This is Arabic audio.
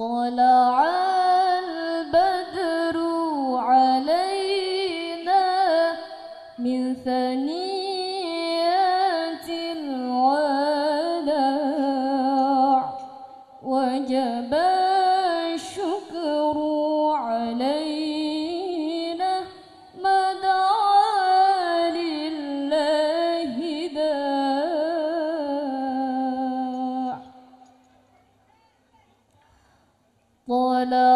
طلع داع طلع